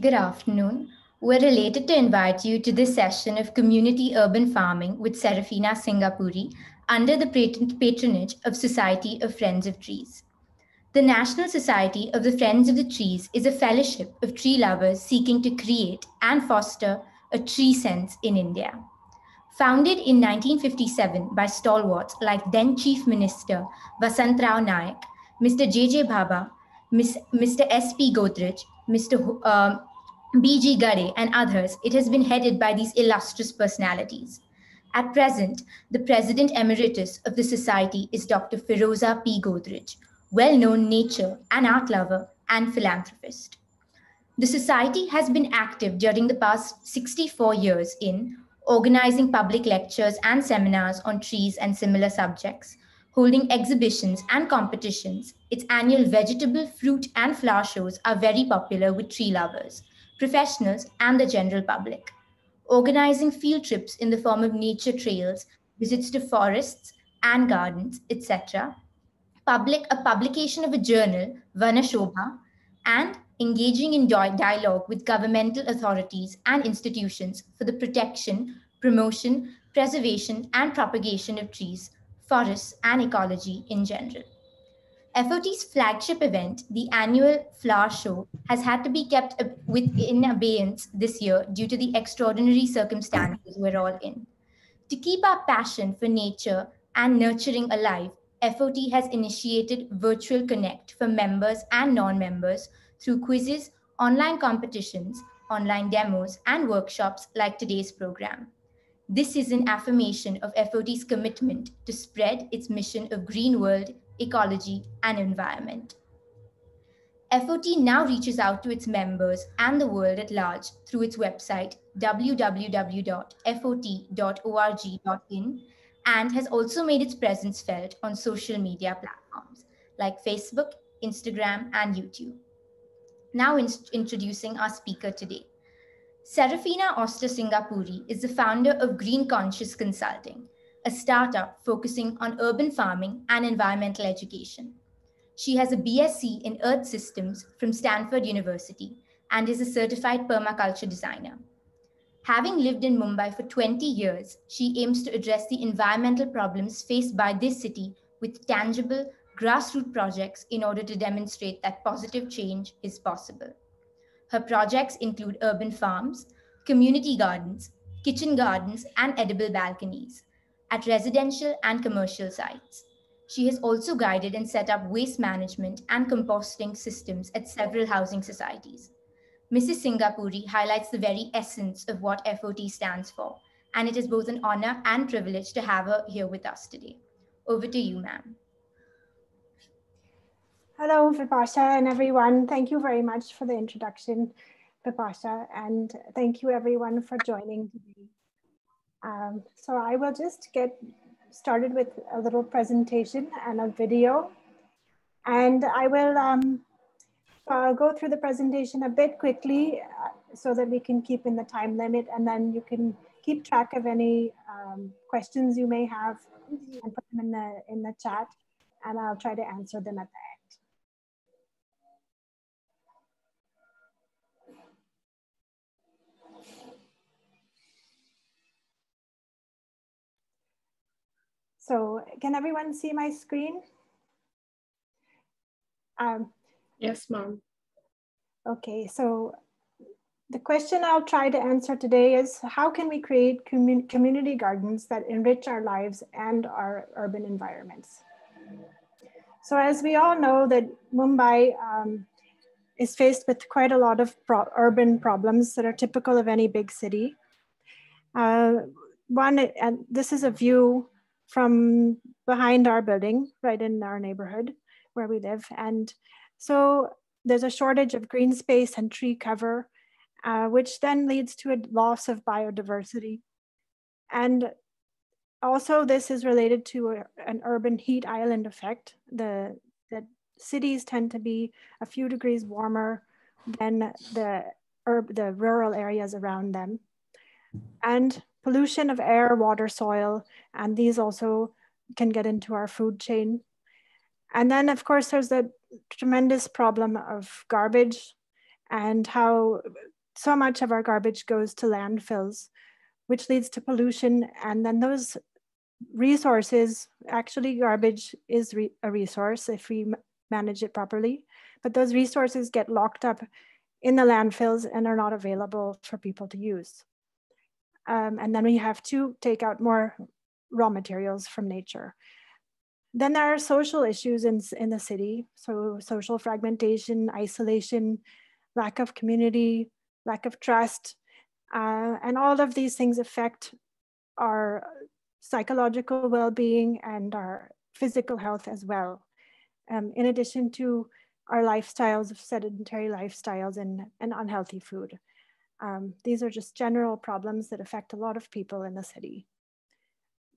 Good afternoon. We're elated to invite you to this session of Community Urban Farming with Serafina Singapuri under the patronage of Society of Friends of Trees. The National Society of the Friends of the Trees is a fellowship of tree lovers seeking to create and foster a tree sense in India. Founded in 1957 by stalwarts like then Chief Minister Vasantrao Naik, Mr. J.J. Bhabha, Mr. S.P. Godrej, Mr. Uh, B.G. Gade, and others, it has been headed by these illustrious personalities. At present, the President Emeritus of the Society is Dr. Pheroza P. Godrej, well-known nature and art lover and philanthropist. The Society has been active during the past 64 years in organizing public lectures and seminars on trees and similar subjects, holding exhibitions and competitions. Its annual vegetable, fruit, and flower shows are very popular with tree lovers, professionals, and the general public. Organizing field trips in the form of nature trails, visits to forests and gardens, etc., public, a publication of a journal, Vanashobha, and engaging in dialogue with governmental authorities and institutions for the protection, promotion, preservation, and propagation of trees, forests, and ecology in general. FOT's flagship event, the annual flower show, has had to be kept in abeyance this year due to the extraordinary circumstances we're all in. To keep our passion for nature and nurturing alive, FOT has initiated Virtual Connect for members and non-members through quizzes, online competitions, online demos, and workshops like today's program. This is an affirmation of FOT's commitment to spread its mission of green world, ecology, and environment. FOT now reaches out to its members and the world at large through its website, www.fot.org.in, and has also made its presence felt on social media platforms like Facebook, Instagram, and YouTube. Now in introducing our speaker today. Serafina Oster Singapuri is the founder of Green Conscious Consulting, a startup focusing on urban farming and environmental education. She has a BSc in Earth Systems from Stanford University and is a certified permaculture designer. Having lived in Mumbai for 20 years, she aims to address the environmental problems faced by this city with tangible grassroots projects in order to demonstrate that positive change is possible. Her projects include urban farms, community gardens, kitchen gardens, and edible balconies at residential and commercial sites. She has also guided and set up waste management and composting systems at several housing societies. Mrs. Singapuri highlights the very essence of what FOT stands for, and it is both an honor and privilege to have her here with us today. Over to you, ma'am. Hello, Vipasha and everyone. Thank you very much for the introduction, Vipasha, and thank you everyone for joining today. Um, so I will just get started with a little presentation and a video, and I will um, I'll go through the presentation a bit quickly uh, so that we can keep in the time limit and then you can keep track of any um, questions you may have and put them in the, in the chat and I'll try to answer them at the end. So can everyone see my screen? Um, Yes, ma'am. Okay, so the question I'll try to answer today is how can we create commun community gardens that enrich our lives and our urban environments? So as we all know that Mumbai um, is faced with quite a lot of pro urban problems that are typical of any big city. Uh, one, and this is a view from behind our building, right in our neighborhood where we live. And so there's a shortage of green space and tree cover, uh, which then leads to a loss of biodiversity. And also this is related to a, an urban heat island effect. The, the cities tend to be a few degrees warmer than the, the rural areas around them. And pollution of air, water, soil, and these also can get into our food chain. And then of course there's the tremendous problem of garbage and how so much of our garbage goes to landfills, which leads to pollution. And then those resources, actually garbage is re a resource if we manage it properly, but those resources get locked up in the landfills and are not available for people to use. Um, and then we have to take out more raw materials from nature. Then there are social issues in, in the city. So social fragmentation, isolation, lack of community, lack of trust. Uh, and all of these things affect our psychological well-being and our physical health as well. Um, in addition to our lifestyles of sedentary lifestyles and, and unhealthy food. Um, these are just general problems that affect a lot of people in the city.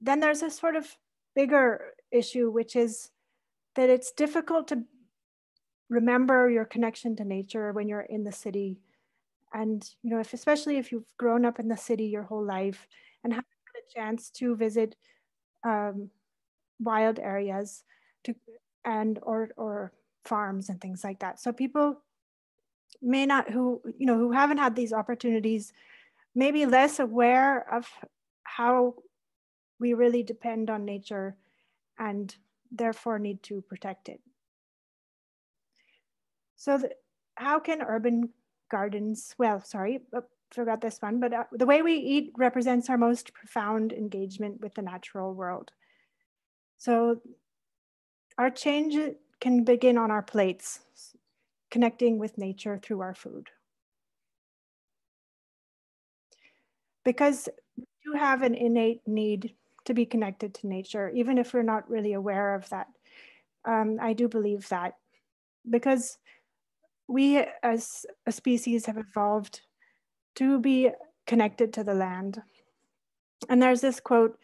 Then there's a sort of bigger issue, which is that it's difficult to remember your connection to nature when you're in the city. And, you know, if, especially if you've grown up in the city your whole life and haven't had a chance to visit um, wild areas to, and, or, or farms and things like that. So people may not, who, you know, who haven't had these opportunities, may be less aware of how we really depend on nature and therefore need to protect it. So the, how can urban gardens, well, sorry, uh, forgot this one, but uh, the way we eat represents our most profound engagement with the natural world. So our change can begin on our plates, connecting with nature through our food. Because we do have an innate need to be connected to nature, even if we're not really aware of that. Um, I do believe that because we as a species have evolved to be connected to the land. And there's this quote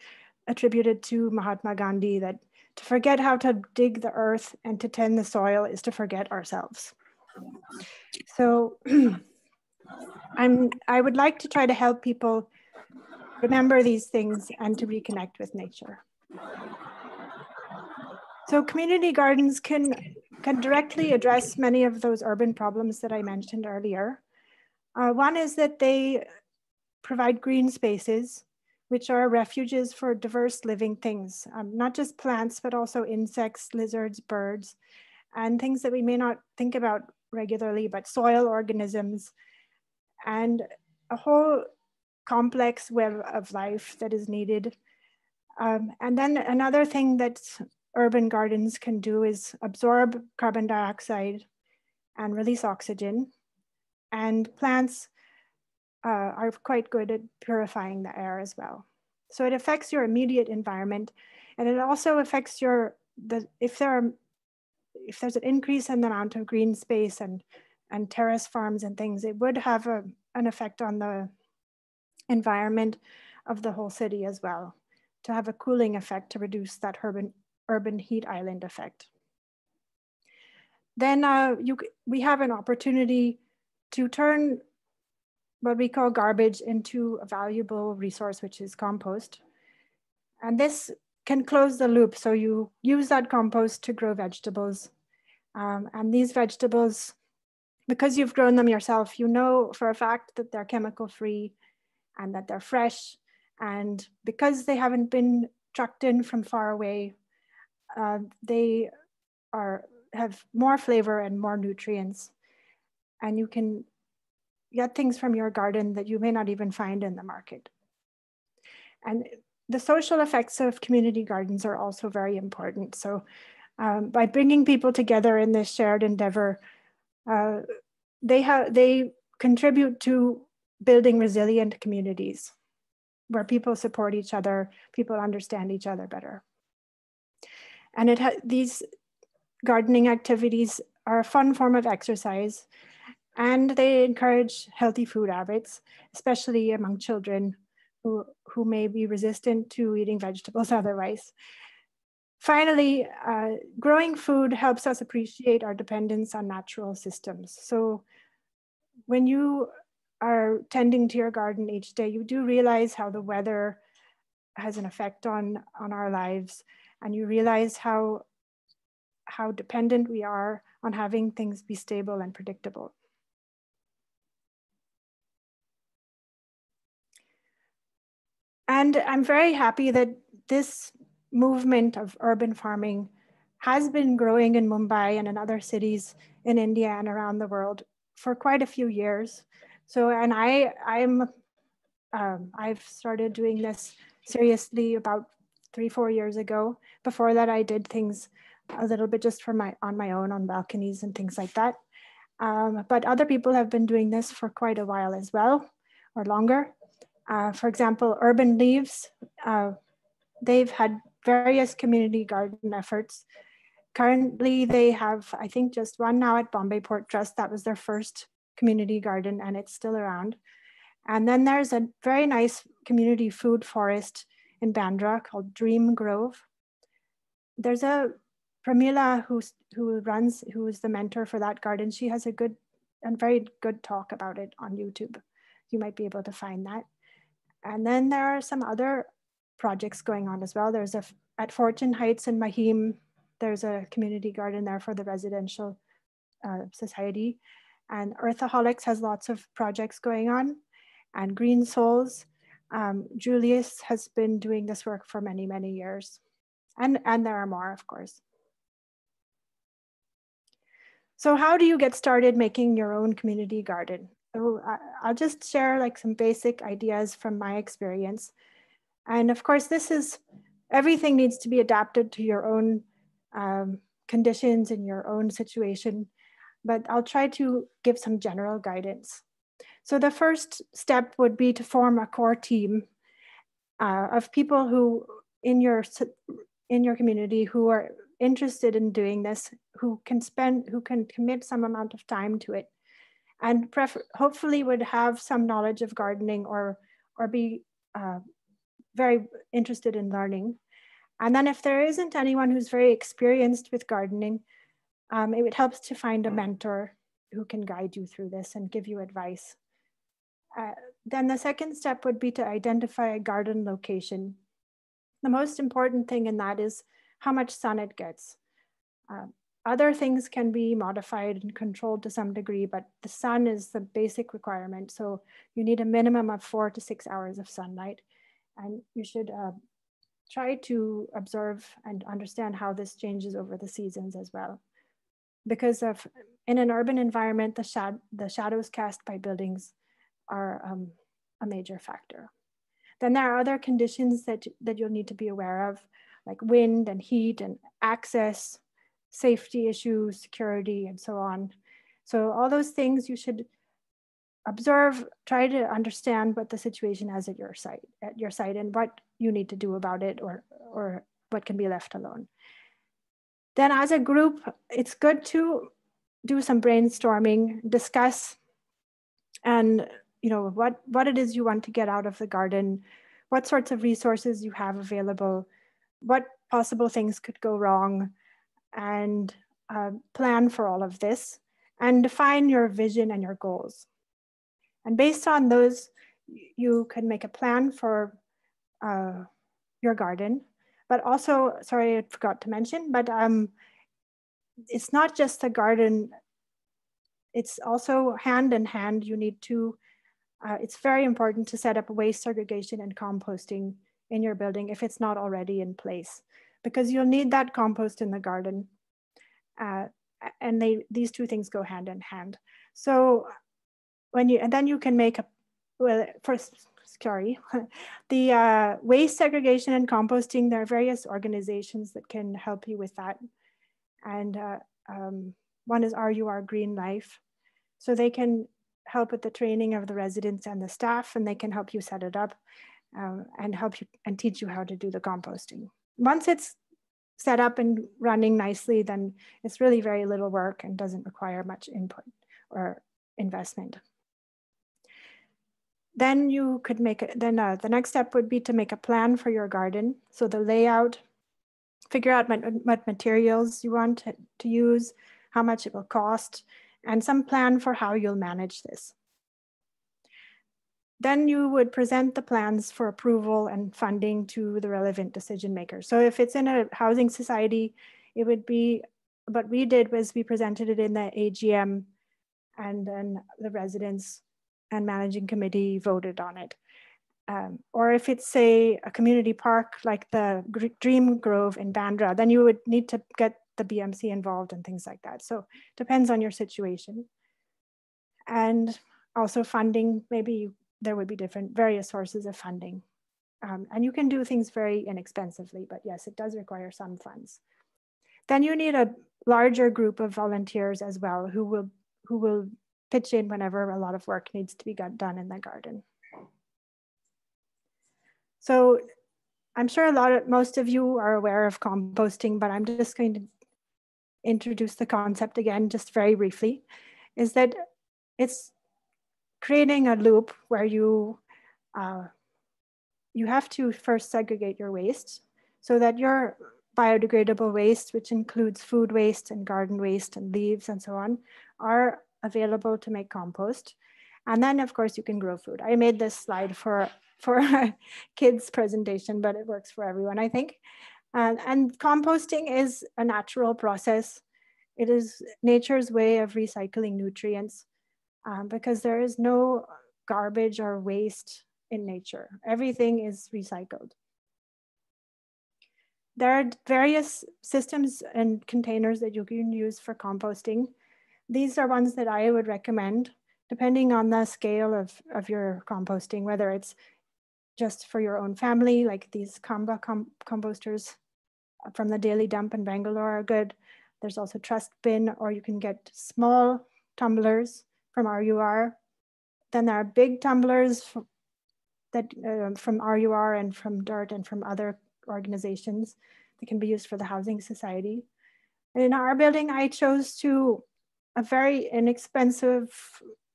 attributed to Mahatma Gandhi that to forget how to dig the earth and to tend the soil is to forget ourselves. So I'm, I would like to try to help people remember these things and to reconnect with nature. So community gardens can, can directly address many of those urban problems that I mentioned earlier. Uh, one is that they provide green spaces which are refuges for diverse living things, um, not just plants, but also insects, lizards, birds, and things that we may not think about regularly, but soil organisms, and a whole complex web of life that is needed. Um, and then another thing that urban gardens can do is absorb carbon dioxide and release oxygen. And plants uh, are quite good at purifying the air as well. So it affects your immediate environment, and it also affects your the if there are if there's an increase in the amount of green space and and terrace farms and things, it would have a, an effect on the environment of the whole city as well, to have a cooling effect to reduce that urban urban heat island effect. Then uh, you, we have an opportunity to turn what we call garbage into a valuable resource, which is compost. And this can close the loop. So you use that compost to grow vegetables. Um, and these vegetables, because you've grown them yourself, you know for a fact that they're chemical free and that they're fresh. And because they haven't been trucked in from far away, uh, they are have more flavor and more nutrients. And you can get things from your garden that you may not even find in the market. And the social effects of community gardens are also very important. So um, by bringing people together in this shared endeavor, uh, they, have, they contribute to building resilient communities where people support each other, people understand each other better. And it these gardening activities are a fun form of exercise and they encourage healthy food habits, especially among children who, who may be resistant to eating vegetables otherwise. Finally, uh, growing food helps us appreciate our dependence on natural systems. So when you are tending to your garden each day, you do realize how the weather has an effect on, on our lives. And you realize how, how dependent we are on having things be stable and predictable. And I'm very happy that this movement of urban farming has been growing in Mumbai and in other cities in India and around the world for quite a few years. So, and I, I'm, um, I've started doing this seriously about three, four years ago. Before that, I did things a little bit just for my on my own on balconies and things like that. Um, but other people have been doing this for quite a while as well, or longer. Uh, for example, Urban Leaves, uh, they've had various community garden efforts. Currently, they have, I think, just one now at Bombay Port Trust. That was their first community garden, and it's still around. And then there's a very nice community food forest in Bandra called Dream Grove. There's a Pramila who, who runs, who is the mentor for that garden. She has a good and very good talk about it on YouTube. You might be able to find that. And then there are some other projects going on as well. There's a, at Fortune Heights in Mahim, there's a community garden there for the residential uh, society. And Earthaholics has lots of projects going on. And Green Souls, um, Julius has been doing this work for many, many years. And, and there are more, of course. So how do you get started making your own community garden? So I'll just share like some basic ideas from my experience. And of course, this is, everything needs to be adapted to your own um, conditions and your own situation, but I'll try to give some general guidance. So the first step would be to form a core team uh, of people who in your in your community who are interested in doing this, who can spend, who can commit some amount of time to it, and hopefully would have some knowledge of gardening or or be uh, very interested in learning. And then if there isn't anyone who's very experienced with gardening, um, it helps to find a mentor who can guide you through this and give you advice. Uh, then the second step would be to identify a garden location. The most important thing in that is how much sun it gets. Uh, other things can be modified and controlled to some degree, but the sun is the basic requirement. So you need a minimum of four to six hours of sunlight. And you should uh, try to observe and understand how this changes over the seasons as well. Because of in an urban environment, the, shad the shadows cast by buildings are um, a major factor. Then there are other conditions that, that you'll need to be aware of, like wind and heat and access, safety issues, security, and so on. So all those things you should observe, try to understand what the situation is at your site, at your site and what you need to do about it or, or what can be left alone. Then as a group, it's good to do some brainstorming, discuss and you know what, what it is you want to get out of the garden, what sorts of resources you have available, what possible things could go wrong, and uh, plan for all of this and define your vision and your goals. And based on those, you can make a plan for uh, your garden, but also, sorry, I forgot to mention, but um, it's not just a garden, it's also hand in hand, you need to, uh, it's very important to set up waste segregation and composting in your building if it's not already in place, because you'll need that compost in the garden. Uh, and they these two things go hand in hand. So when you and then you can make a well first sorry the uh, waste segregation and composting there are various organizations that can help you with that. And uh, um, one is RUR Green Life. So they can help with the training of the residents and the staff and they can help you set it up um, and help you and teach you how to do the composting. Once it's set up and running nicely then it's really very little work and doesn't require much input or investment then you could make it, then uh, the next step would be to make a plan for your garden. So the layout, figure out what, materials you want to, to use, how much it will cost, and some plan for how you'll manage this. Then you would present the plans for approval and funding to the relevant decision makers. So if it's in a housing society, it would be, what we did was we presented it in the AGM and then the residents and managing committee voted on it. Um, or if it's say a community park like the Dream Grove in Bandra, then you would need to get the BMC involved and things like that. So depends on your situation. And also funding, maybe there would be different various sources of funding. Um, and you can do things very inexpensively, but yes, it does require some funds. Then you need a larger group of volunteers as well who will, who will pitch in whenever a lot of work needs to be got done in the garden. So I'm sure a lot of, most of you are aware of composting, but I'm just going to introduce the concept again, just very briefly, is that it's creating a loop where you uh, you have to first segregate your waste so that your biodegradable waste, which includes food waste and garden waste and leaves and so on, are available to make compost. And then of course you can grow food. I made this slide for, for kids presentation, but it works for everyone, I think. And, and composting is a natural process. It is nature's way of recycling nutrients um, because there is no garbage or waste in nature. Everything is recycled. There are various systems and containers that you can use for composting. These are ones that I would recommend depending on the scale of, of your composting, whether it's just for your own family, like these Khamba com composters from the Daily Dump in Bangalore are good. There's also Trust Bin, or you can get small tumblers from RUR. Then there are big tumblers that uh, from RUR and from DIRT and from other organizations that can be used for the Housing Society. And in our building, I chose to a very inexpensive,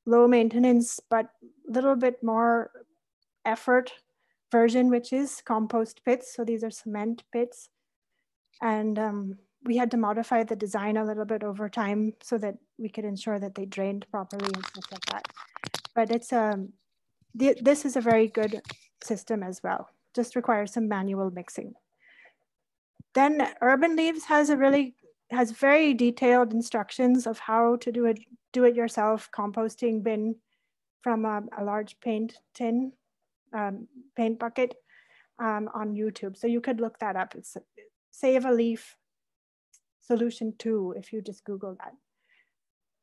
low maintenance, but a little bit more effort version, which is compost pits. So these are cement pits. And um, we had to modify the design a little bit over time so that we could ensure that they drained properly and stuff like that. But it's um, th this is a very good system as well. Just requires some manual mixing. Then Urban Leaves has a really has very detailed instructions of how to do it do it yourself composting bin from a, a large paint tin um, paint bucket um, on YouTube. So you could look that up. It's save a leaf solution two if you just Google that.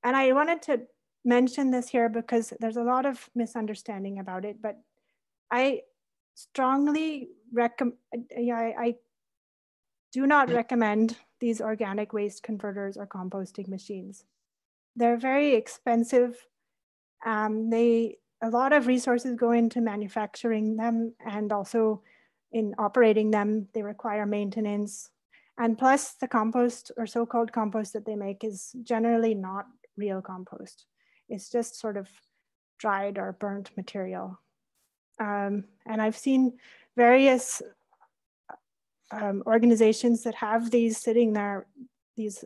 And I wanted to mention this here because there's a lot of misunderstanding about it, but I strongly recommend, yeah, I, I do not recommend these organic waste converters or composting machines. They're very expensive. Um, they, a lot of resources go into manufacturing them and also in operating them, they require maintenance. And plus the compost or so-called compost that they make is generally not real compost. It's just sort of dried or burnt material. Um, and I've seen various um, organizations that have these sitting there, these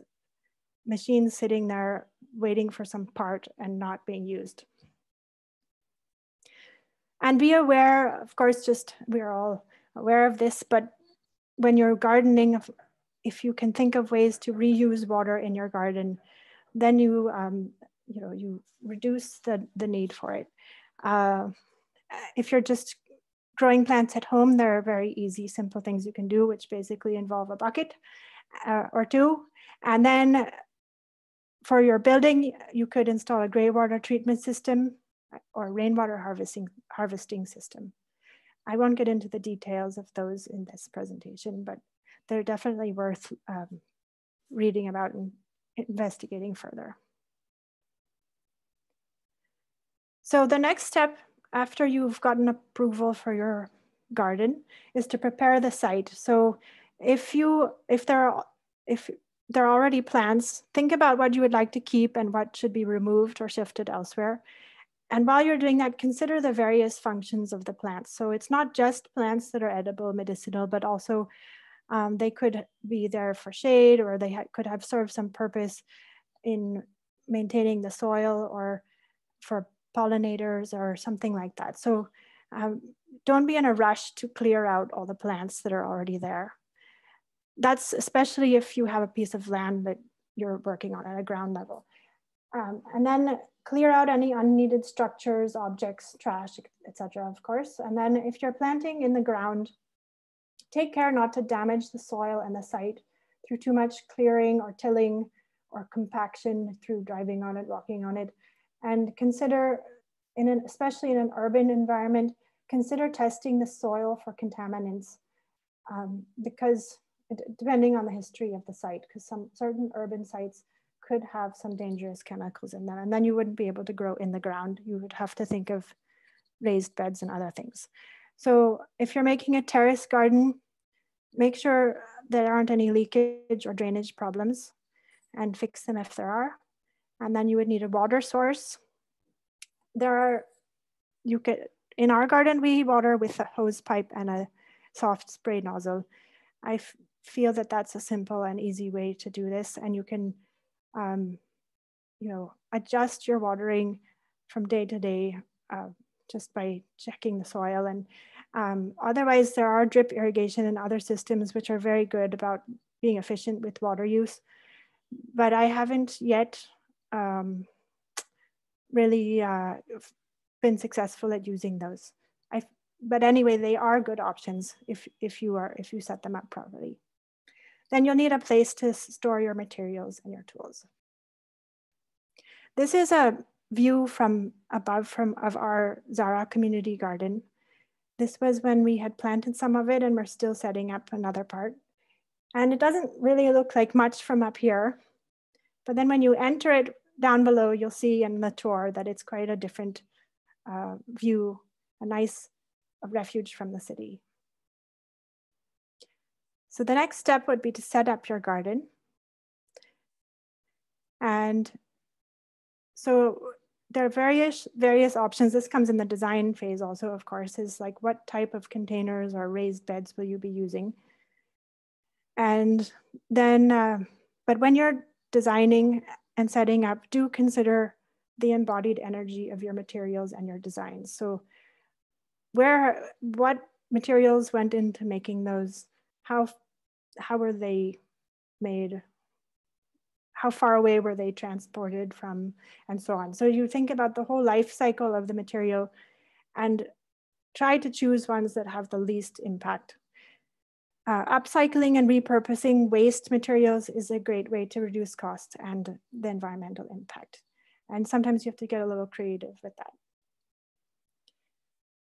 machines sitting there waiting for some part and not being used. And be aware, of course, just we're all aware of this, but when you're gardening, if you can think of ways to reuse water in your garden, then you um, you know, you reduce the, the need for it. Uh, if you're just growing plants at home, there are very easy, simple things you can do, which basically involve a bucket uh, or two. And then for your building, you could install a gray water treatment system or rainwater harvesting, harvesting system. I won't get into the details of those in this presentation, but they're definitely worth um, reading about and investigating further. So the next step after you've gotten approval for your garden is to prepare the site. So if you if there are if there are already plants, think about what you would like to keep and what should be removed or shifted elsewhere. And while you're doing that, consider the various functions of the plants. So it's not just plants that are edible, medicinal, but also um, they could be there for shade or they ha could have served some purpose in maintaining the soil or for pollinators or something like that. So um, don't be in a rush to clear out all the plants that are already there. That's especially if you have a piece of land that you're working on at a ground level. Um, and then clear out any unneeded structures, objects, trash, etc. of course. And then if you're planting in the ground, take care not to damage the soil and the site through too much clearing or tilling or compaction through driving on it, walking on it. And consider, in an, especially in an urban environment, consider testing the soil for contaminants um, because depending on the history of the site, because some certain urban sites could have some dangerous chemicals in them. And then you wouldn't be able to grow in the ground. You would have to think of raised beds and other things. So if you're making a terrace garden, make sure there aren't any leakage or drainage problems and fix them if there are. And then you would need a water source. There are, you could, in our garden, we water with a hose pipe and a soft spray nozzle. I feel that that's a simple and easy way to do this. And you can um, you know, adjust your watering from day to day uh, just by checking the soil. And um, otherwise, there are drip irrigation and other systems which are very good about being efficient with water use. But I haven't yet um, really uh, been successful at using those. I, but anyway, they are good options if, if you are if you set them up properly. Then you'll need a place to store your materials and your tools. This is a view from above from of our Zara community garden. This was when we had planted some of it and we're still setting up another part. And it doesn't really look like much from up here, but then when you enter it down below, you'll see in the tour that it's quite a different uh, view, a nice refuge from the city. So the next step would be to set up your garden. And so there are various various options. This comes in the design phase also, of course, is like what type of containers or raised beds will you be using? And then, uh, but when you're designing and setting up, do consider the embodied energy of your materials and your designs. So where, what materials went into making those? How how were they made? How far away were they transported from and so on. So you think about the whole life cycle of the material and try to choose ones that have the least impact. Uh, upcycling and repurposing waste materials is a great way to reduce costs and the environmental impact. And sometimes you have to get a little creative with that.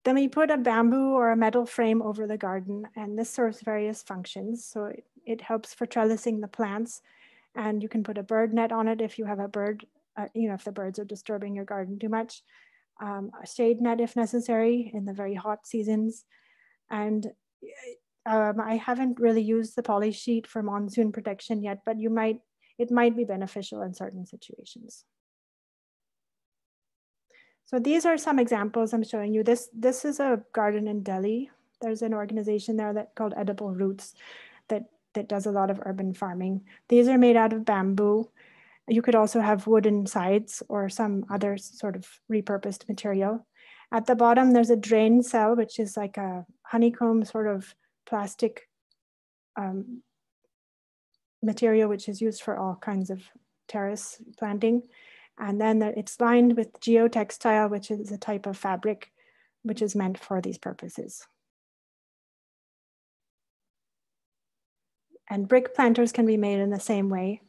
Then we put a bamboo or a metal frame over the garden and this serves various functions. So it, it helps for trellising the plants and you can put a bird net on it if you have a bird, uh, you know, if the birds are disturbing your garden too much. Um, a shade net if necessary in the very hot seasons. And um, I haven't really used the poly sheet for monsoon protection yet, but you might, it might be beneficial in certain situations. So these are some examples I'm showing you. This, this is a garden in Delhi. There's an organization there that called Edible Roots that, that does a lot of urban farming. These are made out of bamboo. You could also have wooden sides or some other sort of repurposed material. At the bottom, there's a drain cell, which is like a honeycomb sort of plastic um, material, which is used for all kinds of terrace planting. And then it's lined with geotextile, which is a type of fabric, which is meant for these purposes. And brick planters can be made in the same way.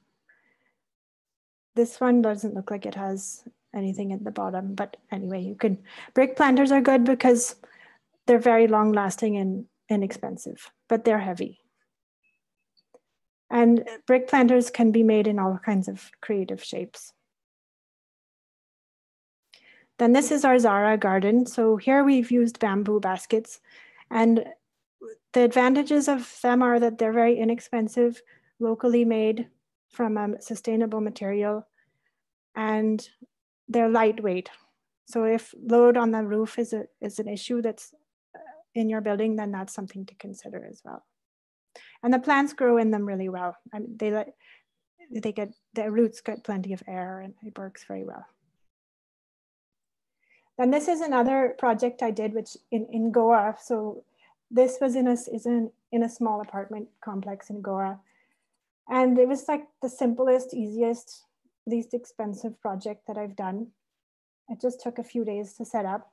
This one doesn't look like it has anything at the bottom, but anyway, you can, brick planters are good because they're very long lasting and inexpensive, but they're heavy. And brick planters can be made in all kinds of creative shapes. Then this is our Zara garden. So here we've used bamboo baskets and the advantages of them are that they're very inexpensive, locally made from a sustainable material, and they're lightweight. So if load on the roof is, a, is an issue that's in your building, then that's something to consider as well. And the plants grow in them really well. I mean, they, let, they get, their roots get plenty of air and it works very well. Then this is another project I did, which in, in Goa. So this was in a, is in, in a small apartment complex in Goa. And it was like the simplest, easiest least expensive project that I've done. It just took a few days to set up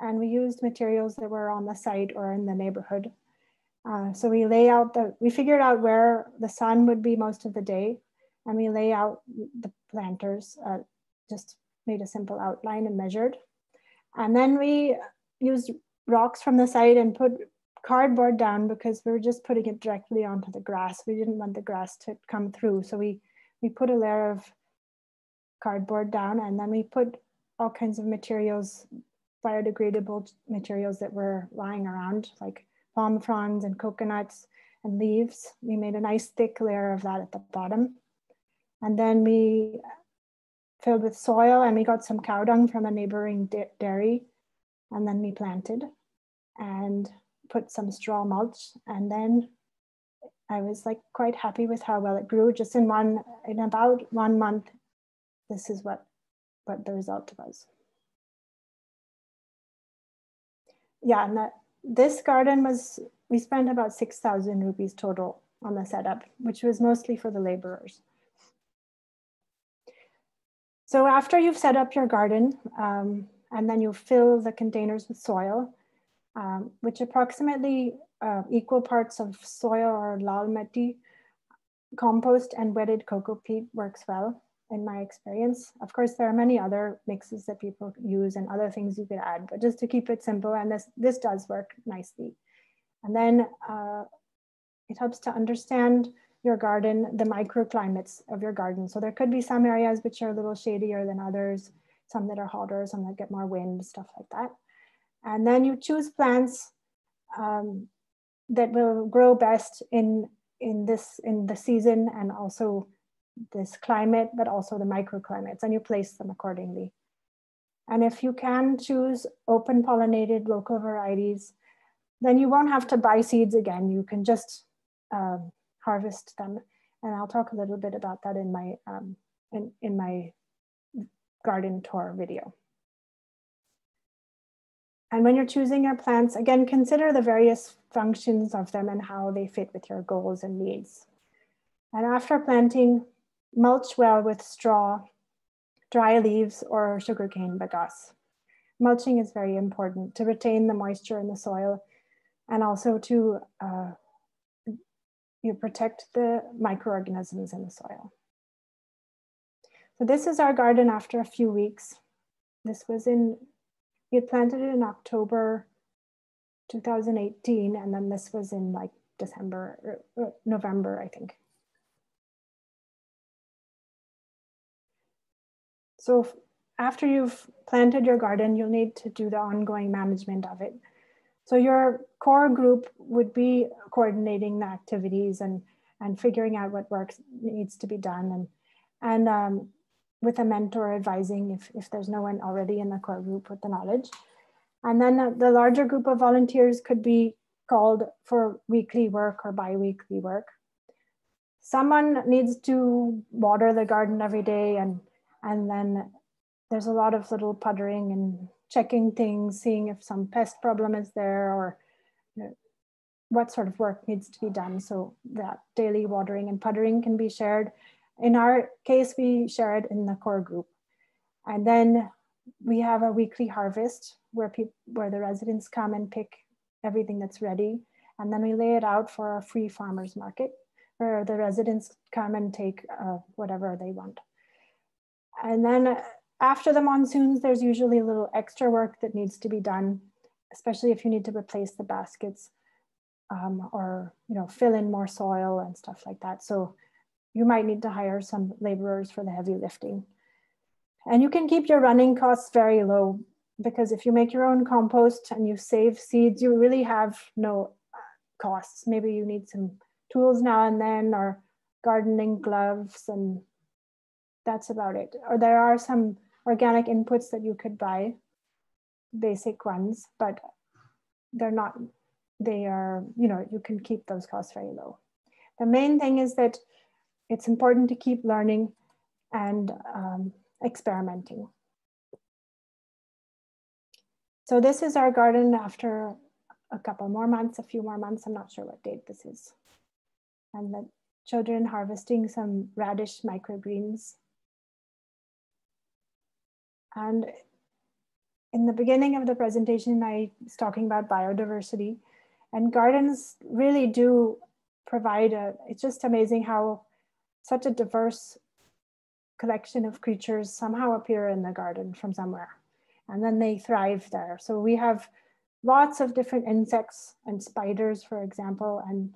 and we used materials that were on the site or in the neighborhood. Uh, so we lay out the, we figured out where the sun would be most of the day and we lay out the planters, uh, just made a simple outline and measured. And then we used rocks from the site and put cardboard down because we were just putting it directly onto the grass. We didn't want the grass to come through. So we, we put a layer of cardboard down and then we put all kinds of materials, biodegradable materials that were lying around like palm fronds and coconuts and leaves. We made a nice thick layer of that at the bottom. And then we filled with soil and we got some cow dung from a neighboring dairy. And then we planted and put some straw mulch. And then I was like quite happy with how well it grew. Just in one, in about one month, this is what, what the result was. Yeah, and that, this garden was, we spent about 6,000 rupees total on the setup, which was mostly for the laborers. So after you've set up your garden, um, and then you fill the containers with soil, um, which approximately uh, equal parts of soil or lal matti, compost and wetted coco peat works well in my experience. Of course, there are many other mixes that people use and other things you could add, but just to keep it simple, and this, this does work nicely. And then uh, it helps to understand your garden, the microclimates of your garden. So there could be some areas which are a little shadier than others, some that are hotter, some that get more wind, stuff like that. And then you choose plants um, that will grow best in, in this, in the season and also this climate, but also the microclimates, and you place them accordingly. And if you can choose open pollinated local varieties, then you won't have to buy seeds again. You can just um, harvest them. And I'll talk a little bit about that in my, um, in, in my garden tour video. And when you're choosing your plants, again, consider the various functions of them and how they fit with your goals and needs. And after planting, mulch well with straw, dry leaves, or sugarcane bagasse. Mulching is very important to retain the moisture in the soil and also to uh, you protect the microorganisms in the soil. So this is our garden after a few weeks. This was in, we had planted it in October 2018, and then this was in like December, or, or November, I think. So after you've planted your garden, you'll need to do the ongoing management of it. So your core group would be coordinating the activities and, and figuring out what work needs to be done and, and um, with a mentor advising if, if there's no one already in the core group with the knowledge. And then the, the larger group of volunteers could be called for weekly work or bi-weekly work. Someone needs to water the garden every day and and then there's a lot of little puttering and checking things, seeing if some pest problem is there or you know, what sort of work needs to be done. So that daily watering and puttering can be shared. In our case, we share it in the core group. And then we have a weekly harvest where people where the residents come and pick everything that's ready. And then we lay it out for a free farmers market where the residents come and take uh, whatever they want. And then after the monsoons, there's usually a little extra work that needs to be done, especially if you need to replace the baskets um, or you know fill in more soil and stuff like that. So you might need to hire some laborers for the heavy lifting. And you can keep your running costs very low because if you make your own compost and you save seeds, you really have no costs. Maybe you need some tools now and then or gardening gloves and that's about it. Or there are some organic inputs that you could buy, basic ones, but they're not, they are, you know, you can keep those costs very low. The main thing is that it's important to keep learning and um, experimenting. So this is our garden after a couple more months, a few more months. I'm not sure what date this is. And the children harvesting some radish microgreens And in the beginning of the presentation, I was talking about biodiversity and gardens really do provide a, it's just amazing how such a diverse collection of creatures somehow appear in the garden from somewhere and then they thrive there. So we have lots of different insects and spiders, for example, and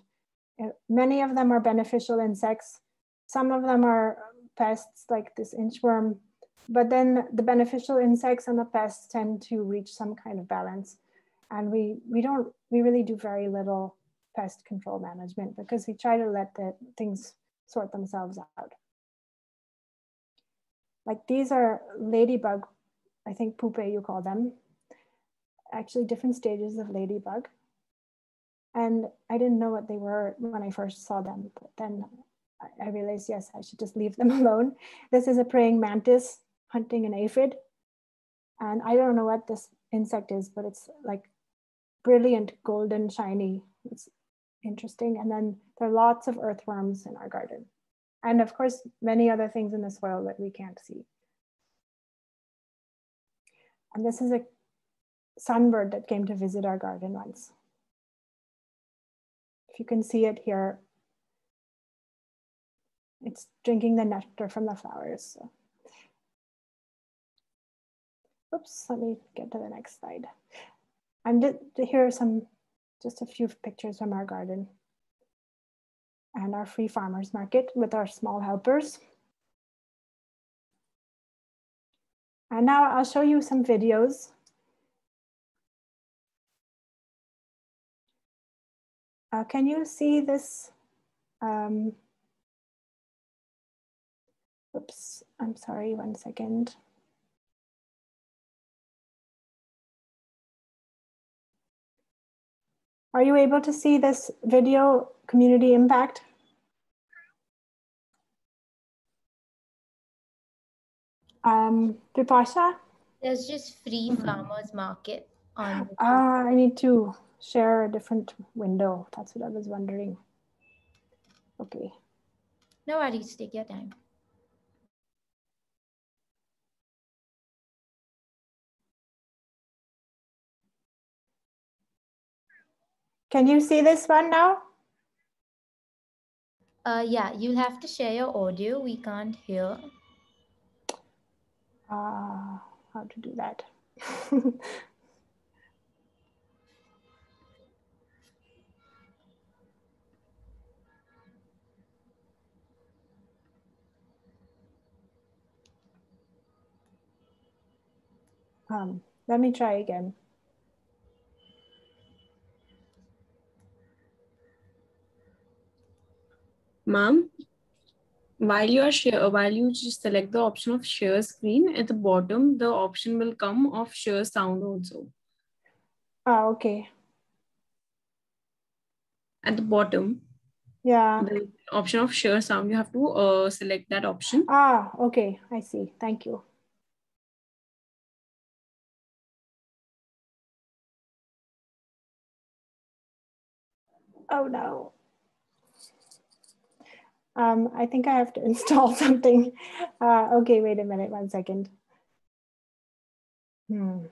uh, many of them are beneficial insects. Some of them are pests like this inchworm, but then the beneficial insects and the pests tend to reach some kind of balance. And we, we don't, we really do very little pest control management because we try to let the things sort themselves out. Like these are ladybug, I think pupae you call them, actually different stages of ladybug. And I didn't know what they were when I first saw them, but then I realized, yes, I should just leave them alone. This is a praying mantis hunting an aphid. And I don't know what this insect is, but it's like brilliant, golden, shiny. It's interesting. And then there are lots of earthworms in our garden. And of course, many other things in the soil that we can't see. And this is a sunbird that came to visit our garden once. If you can see it here, it's drinking the nectar from the flowers. So. Oops, let me get to the next slide. I'm just, here are some, just a few pictures from our garden and our free farmers market with our small helpers. And now I'll show you some videos. Uh, can you see this? Um, oops, I'm sorry, one second. Are you able to see this video community impact? Um, Vipasha? There's just free farmers market on. Ah, I need to share a different window. That's what I was wondering. Okay. No worries, take your time. Can you see this one now? Uh, yeah, you'll have to share your audio. We can't hear. Uh, how to do that? um, let me try again. Ma'am, while you are share, while you just select the option of share screen at the bottom, the option will come of share sound also. Ah, okay. At the bottom. Yeah. The option of share sound, you have to uh, select that option. Ah, okay. I see. Thank you. Oh no. Um, I think I have to install something. Uh, okay, wait a minute, one second. Hmm.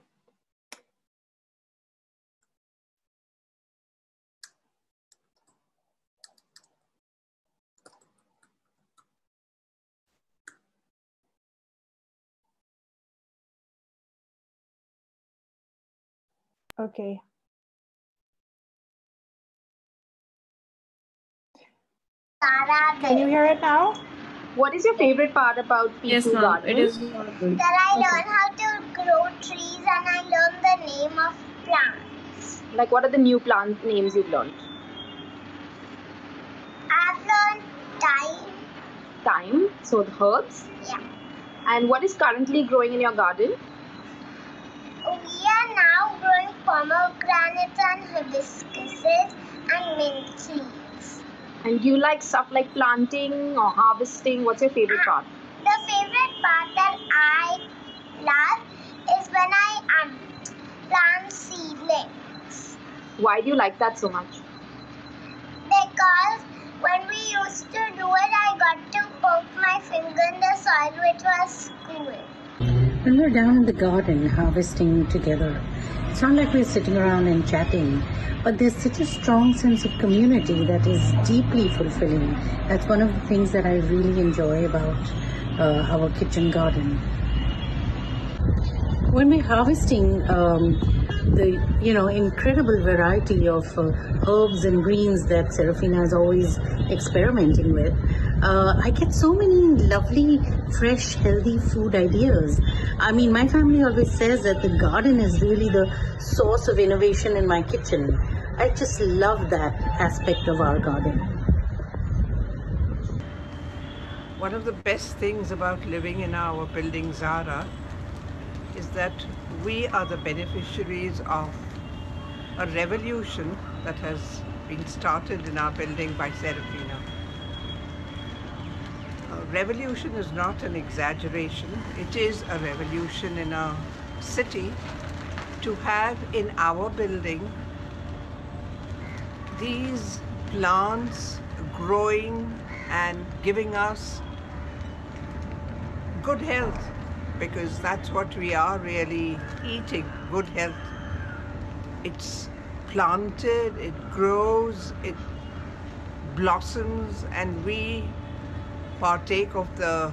Okay, Can you hear it now? What is your favorite part about Piku yes, Garden? It is That I learn how to grow trees and I learn the name of plants. Like what are the new plant names you've learned? I've learned thyme. Thyme, so the herbs. Yeah. And what is currently growing in your garden? We are now growing pomegranates and hibiscuses and mint trees. And do you like stuff like planting or harvesting? What's your favorite part? The favorite part that I love is when I um, plant seedlings. Why do you like that so much? Because when we used to do it, I got to poke my finger in the soil, which was cool. when we're down in the garden harvesting together, it's not like we're sitting around and chatting, but there's such a strong sense of community that is deeply fulfilling. That's one of the things that I really enjoy about uh, our kitchen garden. When we're harvesting um, the you know incredible variety of uh, herbs and greens that Serafina is always experimenting with, uh, I get so many lovely, fresh, healthy food ideas. I mean, my family always says that the garden is really the source of innovation in my kitchen. I just love that aspect of our garden. One of the best things about living in our building Zara is that we are the beneficiaries of a revolution that has been started in our building by Serafina. A revolution is not an exaggeration, it is a revolution in our city to have in our building these plants growing and giving us good health because that's what we are really eating good health. It's planted, it grows, it blossoms, and we partake of the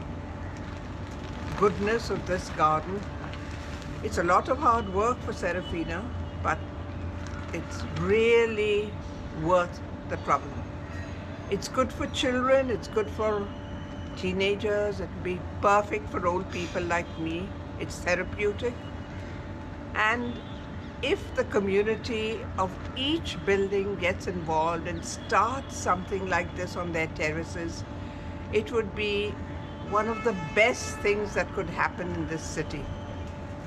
goodness of this garden. It's a lot of hard work for Serafina, but it's really worth the trouble. It's good for children, it's good for teenagers, it would be perfect for old people like me. It's therapeutic. And if the community of each building gets involved and starts something like this on their terraces, it would be one of the best things that could happen in this city.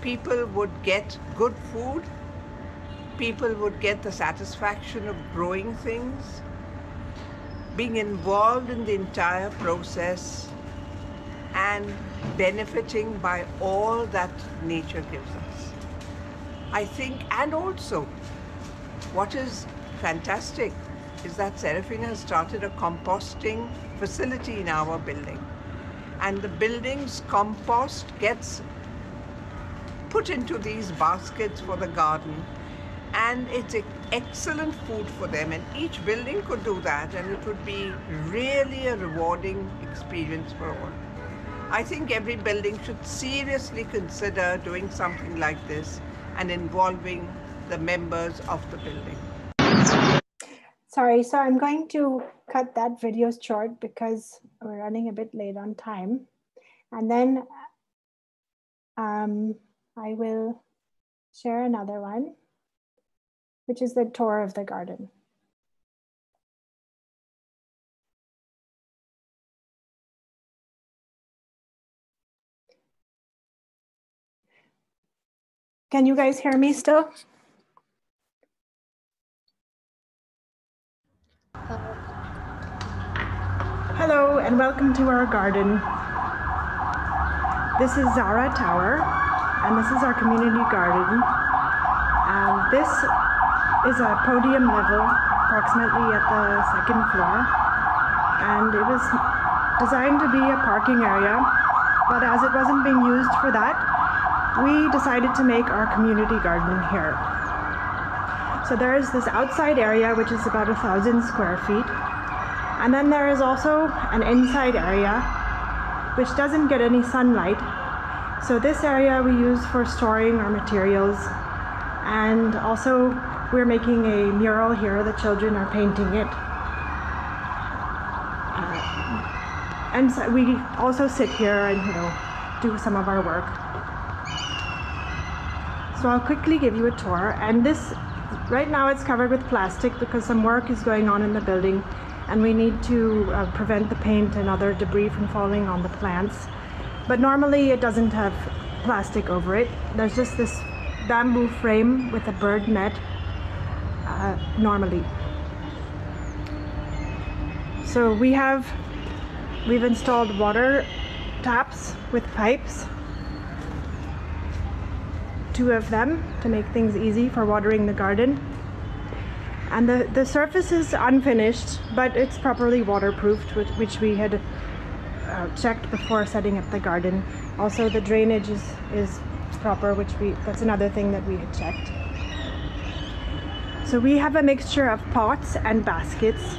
People would get good food, people would get the satisfaction of growing things, being involved in the entire process and benefiting by all that nature gives us. I think, and also, what is fantastic is that Serafina has started a composting facility in our building. And the building's compost gets put into these baskets for the garden and it's excellent food for them and each building could do that and it would be really a rewarding experience for all. I think every building should seriously consider doing something like this and involving the members of the building. Sorry, so I'm going to cut that video short because we're running a bit late on time. And then um, I will share another one which is the tour of the garden. Can you guys hear me still? Hello and welcome to our garden. This is Zara Tower and this is our community garden. Um, this is a podium level, approximately at the second floor. And it was designed to be a parking area, but as it wasn't being used for that, we decided to make our community garden here. So there is this outside area, which is about a thousand square feet. And then there is also an inside area, which doesn't get any sunlight. So this area we use for storing our materials and also we're making a mural here. The children are painting it. Uh, and so we also sit here and, you know, do some of our work. So I'll quickly give you a tour. And this, right now it's covered with plastic because some work is going on in the building and we need to uh, prevent the paint and other debris from falling on the plants. But normally it doesn't have plastic over it. There's just this bamboo frame with a bird net uh, normally. So we have, we've installed water taps with pipes, two of them to make things easy for watering the garden. And the, the surface is unfinished, but it's properly waterproofed, which, which we had uh, checked before setting up the garden. Also, the drainage is, is proper, which we that's another thing that we had checked. So we have a mixture of pots and baskets.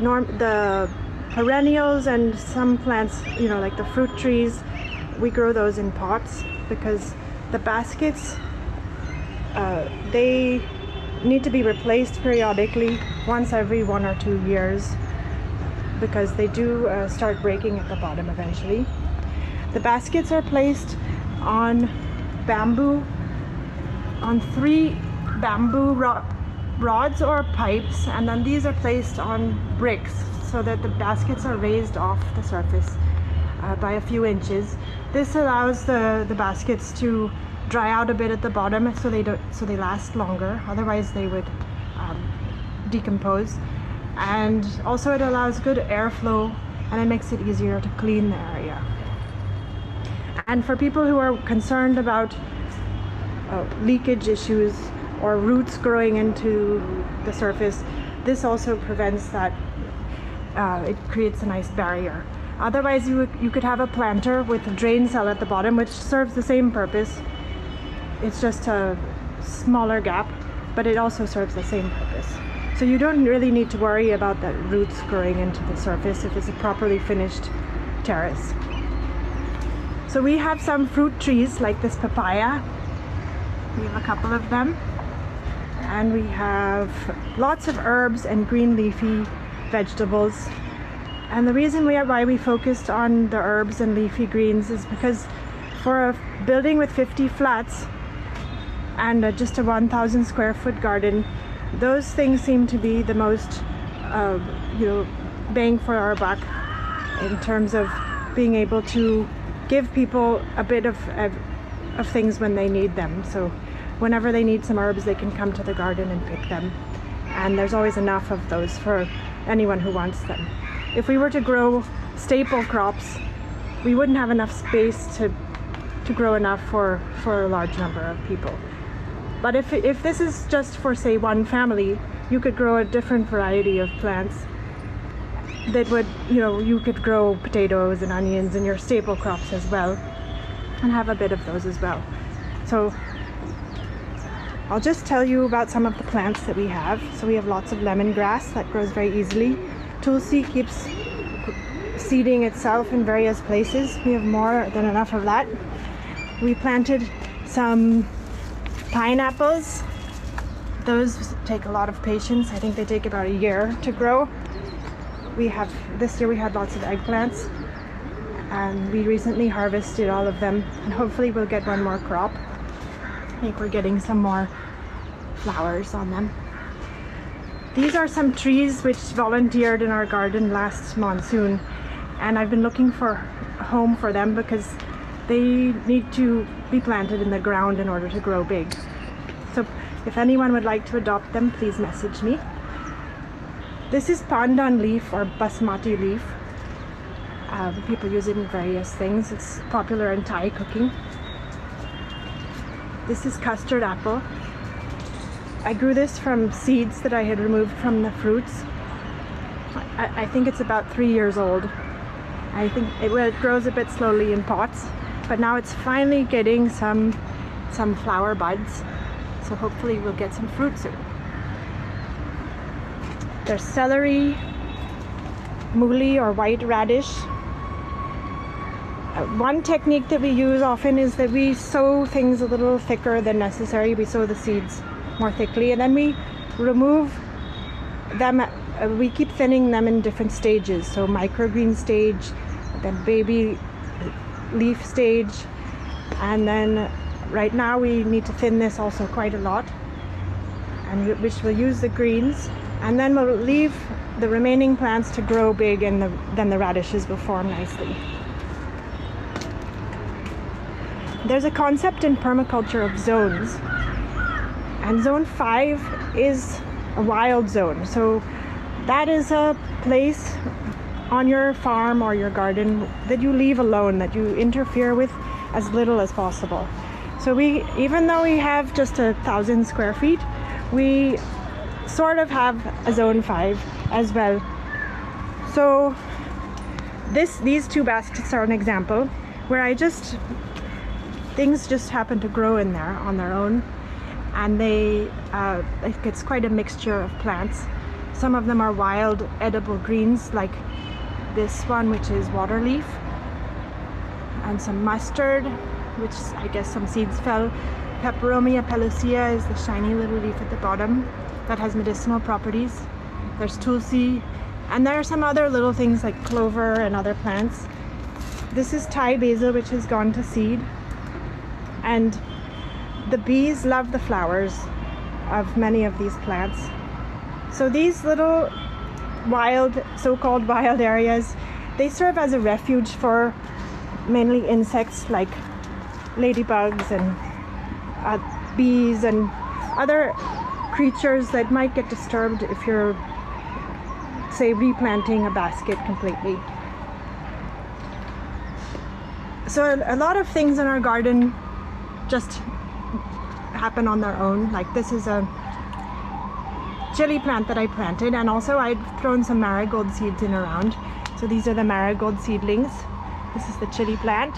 Norm the perennials and some plants, you know, like the fruit trees, we grow those in pots because the baskets uh, they need to be replaced periodically once every one or two years because they do uh, start breaking at the bottom eventually. The baskets are placed on bamboo, on three bamboo ro- rods or pipes, and then these are placed on bricks so that the baskets are raised off the surface uh, by a few inches. This allows the, the baskets to dry out a bit at the bottom so they don't so they last longer. Otherwise they would um, decompose. And also it allows good airflow and it makes it easier to clean the area. And for people who are concerned about uh, leakage issues or roots growing into the surface this also prevents that uh, it creates a nice barrier. Otherwise you, you could have a planter with a drain cell at the bottom which serves the same purpose. It's just a smaller gap but it also serves the same purpose. So you don't really need to worry about the roots growing into the surface if it's a properly finished terrace. So we have some fruit trees like this papaya. We have a couple of them and we have lots of herbs and green leafy vegetables. And the reason we why we focused on the herbs and leafy greens is because for a building with 50 flats and just a 1000 square foot garden those things seem to be the most uh, you know bang for our buck in terms of being able to give people a bit of, of, of things when they need them. So whenever they need some herbs they can come to the garden and pick them. And there's always enough of those for anyone who wants them. If we were to grow staple crops we wouldn't have enough space to to grow enough for for a large number of people. But if, if this is just for say one family, you could grow a different variety of plants that would, you know, you could grow potatoes and onions and your staple crops as well and have a bit of those as well. So I'll just tell you about some of the plants that we have. So we have lots of lemongrass that grows very easily. Tulsi keeps seeding itself in various places. We have more than enough of that. We planted some pineapples those take a lot of patience i think they take about a year to grow we have this year we had lots of eggplants and we recently harvested all of them and hopefully we'll get one more crop think we're getting some more flowers on them these are some trees which volunteered in our garden last monsoon and I've been looking for a home for them because they need to be planted in the ground in order to grow big. So if anyone would like to adopt them, please message me. This is pandan leaf or basmati leaf. Um, people use it in various things. It's popular in Thai cooking. This is custard apple. I grew this from seeds that I had removed from the fruits. I, I think it's about three years old. I think it, it grows a bit slowly in pots but now it's finally getting some some flower buds so hopefully we'll get some fruit soon there's celery mooli or white radish one technique that we use often is that we sow things a little thicker than necessary. We sow the seeds more thickly and then we remove them uh, we keep thinning them in different stages. So microgreen stage then baby leaf stage and then right now we need to thin this also quite a lot and which we'll use the greens. And then we'll leave the remaining plants to grow big and the, then the radishes will form nicely. There's a concept in permaculture of zones and zone 5 is a wild zone so that is a place on your farm or your garden that you leave alone, that you interfere with as little as possible. So we, even though we have just a thousand square feet, we sort of have a zone five as well. So this these two baskets are an example where I just things just happen to grow in there on their own. And they uh, it's quite a mixture of plants. Some of them are wild edible greens like this one which is water leaf and some mustard which I guess some seeds fell. Peperomia pellucida is the shiny little leaf at the bottom that has medicinal properties. There's tulsi and there are some other little things like clover and other plants. This is Thai basil which has gone to seed and the bees love the flowers of many of these plants. So these little wild so-called wild areas they serve as a refuge for mainly insects like ladybugs and uh, bees and other creatures that might get disturbed if you're say replanting a basket completely. So a lot of things in our garden just happen on their own. Like this is a chili plant that I planted and also I'd thrown some marigold seeds in around. So these are the marigold seedlings. This is the chili plant.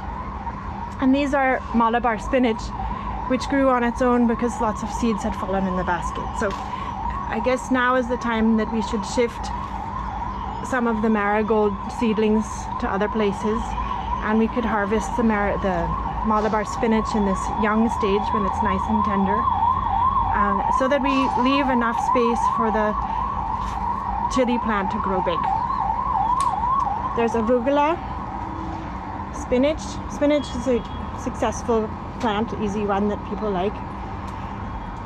And these are malabar spinach which grew on its own because lots of seeds had fallen in the basket. So I guess now is the time that we should shift some of the marigold seedlings to other places and we could harvest the, mar- the Malabar spinach in this young stage when it's nice and tender um, so that we leave enough space for the chili plant to grow big. There's arugula, spinach. Spinach is a successful plant, easy one that people like.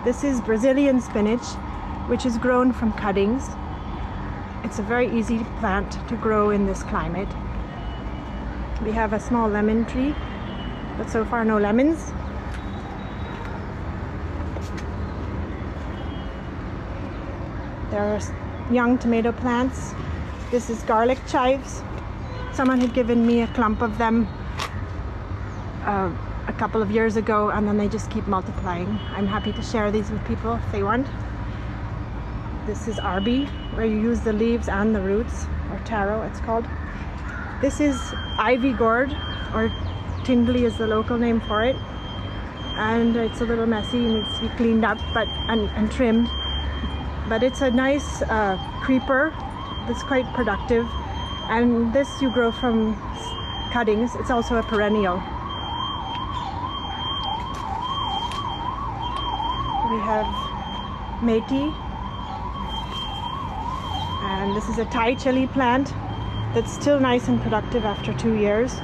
This is Brazilian spinach, which is grown from cuttings. It's a very easy plant to grow in this climate. We have a small lemon tree, but so far no lemons. There are young tomato plants. This is garlic chives. Someone had given me a clump of them uh, a couple of years ago and then they just keep multiplying. I'm happy to share these with people if they want. This is arbi, where you use the leaves and the roots, or taro it's called. This is ivy gourd, or tindley is the local name for it. And it's a little messy, needs to be cleaned up but and, and trimmed. But it's a nice uh, creeper that's quite productive. And this you grow from cuttings. It's also a perennial. We have methi, and this is a Thai chili plant that's still nice and productive after two years.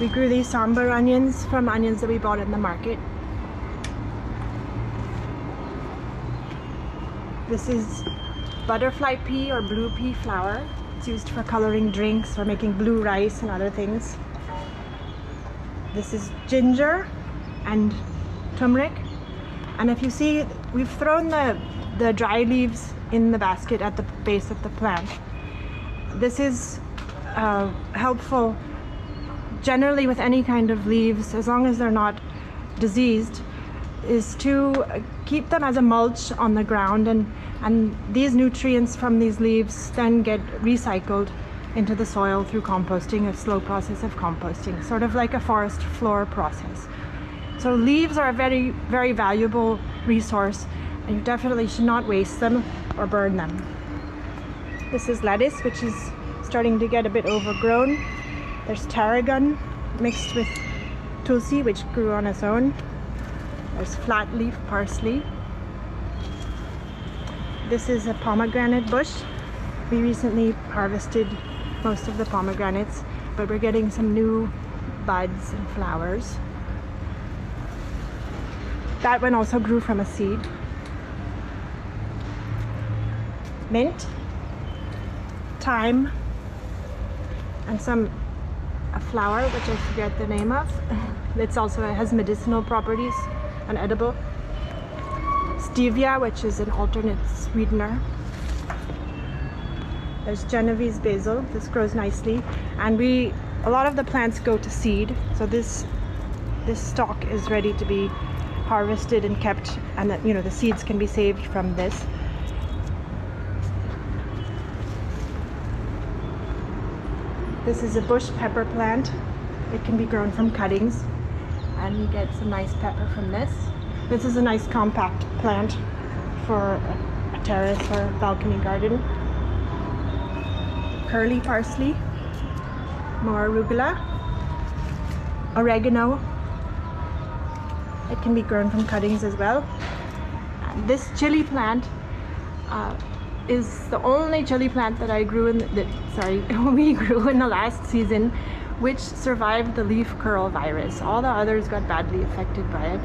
We grew these sambar onions from onions that we bought in the market. This is butterfly pea or blue pea flower. It's used for coloring drinks or making blue rice and other things. This is ginger and turmeric. And if you see, we've thrown the, the dry leaves in the basket at the base of the plant. This is uh, helpful generally with any kind of leaves, as long as they're not diseased, is to keep them as a mulch on the ground and, and these nutrients from these leaves then get recycled into the soil through composting, a slow process of composting, sort of like a forest floor process. So leaves are a very, very valuable resource and you definitely should not waste them or burn them. This is lettuce, which is starting to get a bit overgrown. There's tarragon mixed with tulsi, which grew on its own. There's flat leaf parsley. This is a pomegranate bush. We recently harvested most of the pomegranates, but we're getting some new buds and flowers. That one also grew from a seed. Mint, thyme, and some a flower which I forget the name of. It's also it has medicinal properties and edible. Stevia, which is an alternate sweetener. There's Genovese basil. This grows nicely, and we a lot of the plants go to seed. So this this stalk is ready to be harvested and kept, and that you know the seeds can be saved from this. This is a bush pepper plant. It can be grown from cuttings and you get some nice pepper from this. This is a nice compact plant for a, terrace or balcony garden. Curly parsley, more arugula, oregano. It can be grown from cuttings as well. And this chili plant uh, is the only chili plant that I grew in, the, sorry, we grew in the last season which survived the leaf curl virus. All the others got badly affected by it.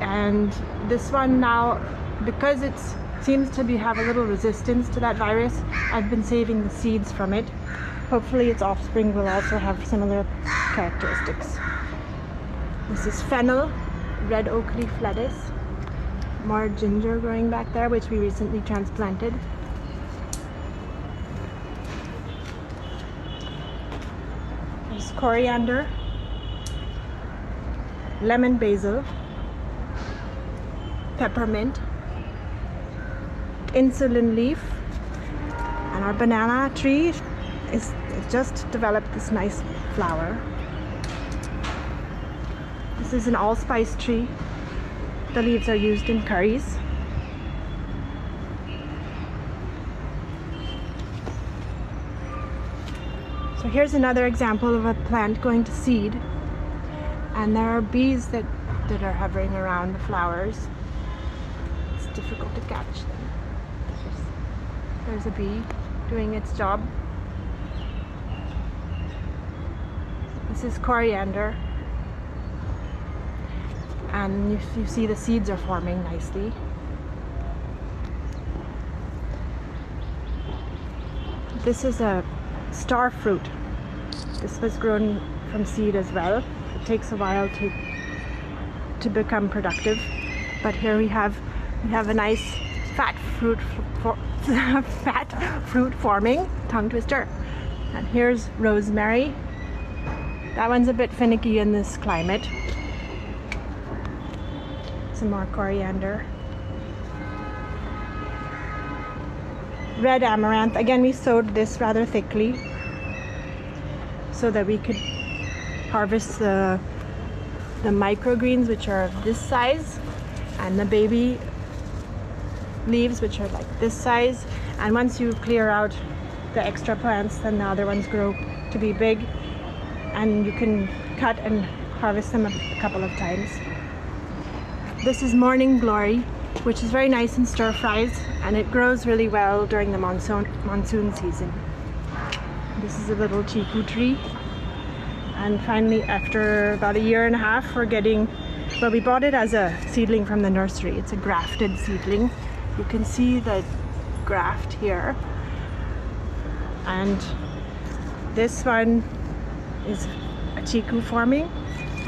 And this one now, because it seems to be have a little resistance to that virus, I've been saving the seeds from it. Hopefully its offspring will also have similar characteristics. This is fennel, red oak leaf lettuce. More ginger growing back there, which we recently transplanted. There's coriander, lemon basil, peppermint, insulin leaf, and our banana tree is just developed this nice flower. This is an allspice tree. The leaves are used in curries. So here's another example of a plant going to seed. And there are bees that, that are hovering around the flowers. It's difficult to catch them. There's a bee doing its job. This is coriander. And you, you see the seeds are forming nicely. This is a star fruit. This was grown from seed as well. It takes a while to to become productive, but here we have we have a nice fat fruit for, fat fruit forming tongue twister. And here's rosemary. That one's a bit finicky in this climate. Some more coriander. red amaranth. Again, we sowed this rather thickly so that we could harvest the, the microgreens, which are of this size, and the baby leaves, which are like this size. And once you clear out the extra plants, then the other ones grow to be big, and you can cut and harvest them a couple of times. This is morning glory which is very nice in stir fries and it grows really well during the monsoon monsoon season. This is a little chiku tree and finally after about a year and a half we're getting well we bought it as a seedling from the nursery. It's a grafted seedling. You can see the graft here. And this one is a chiku forming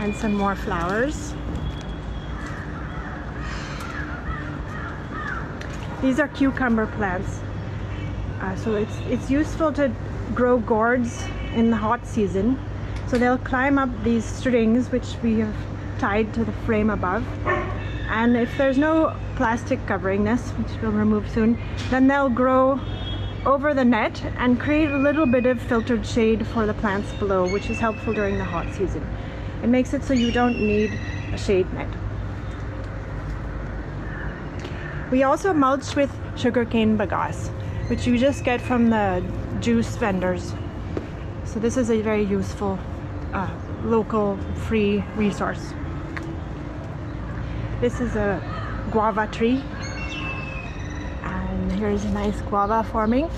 and some more flowers These are cucumber plants. Uh, so it's, it's useful to grow gourds in the hot season. So they'll climb up these strings which we have tied to the frame above. And if there's no plastic covering this, which we'll remove soon, then they'll grow over the net and create a little bit of filtered shade for the plants below, which is helpful during the hot season. It makes it so you don't need a shade net. We also mulch with sugarcane bagasse, which you just get from the juice vendors. So this is a very useful uh, local free resource. This is a guava tree and here's a nice guava forming.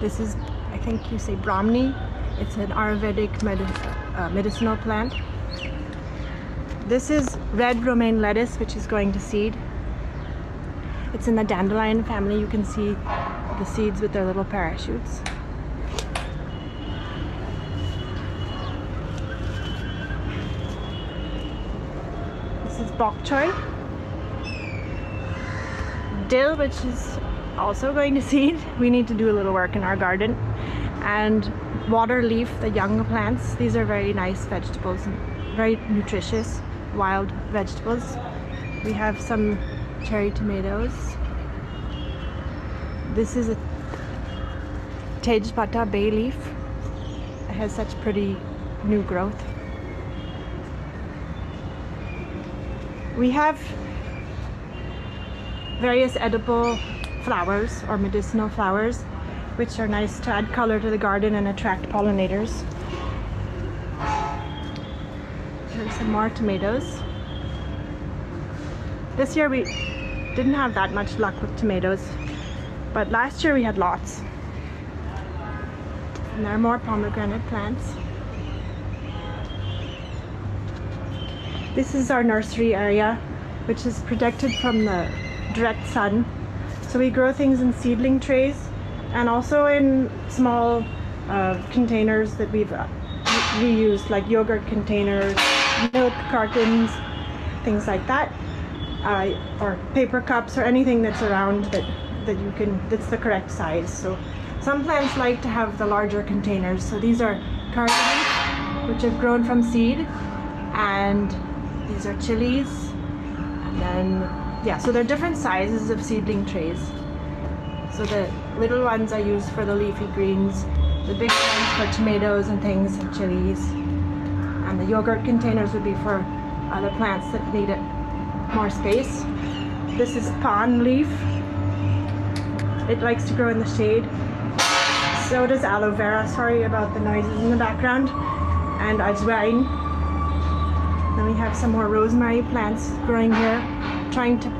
This is, I think you say Brahmi. It's an Ayurvedic medi uh, medicinal plant. This is red romaine lettuce, which is going to seed. It's in the dandelion family. You can see the seeds with their little parachutes. This is bok choy. Dill, which is also going to seed. We need to do a little work in our garden. And water leaf, the young plants. These are very nice vegetables, very nutritious wild vegetables. We have some cherry tomatoes. This is a Tejpata bay leaf. It has such pretty new growth. We have various edible flowers or medicinal flowers, which are nice to add color to the garden and attract pollinators. Here's some more tomatoes. This year we didn't have that much luck with tomatoes, but last year we had lots. And there are more pomegranate plants. This is our nursery area, which is protected from the direct sun. So we grow things in seedling trays and also in small uh, containers that we've uh, reused, like yogurt containers, milk cartons, things like that, uh, or paper cups or anything that's around that that you can that's the correct size. So some plants like to have the larger containers. So these are cartons, which have grown from seed, and these are chilies, and then yeah. So they're different sizes of seedling trays. So the little ones are used for the leafy greens, the big ones for tomatoes and things and chilies, and the yogurt containers would be for other plants that need it more space. This is pond leaf. It likes to grow in the shade. So does aloe vera. Sorry about the noises in the background. And ajwain. Then we have some more rosemary plants growing here, trying to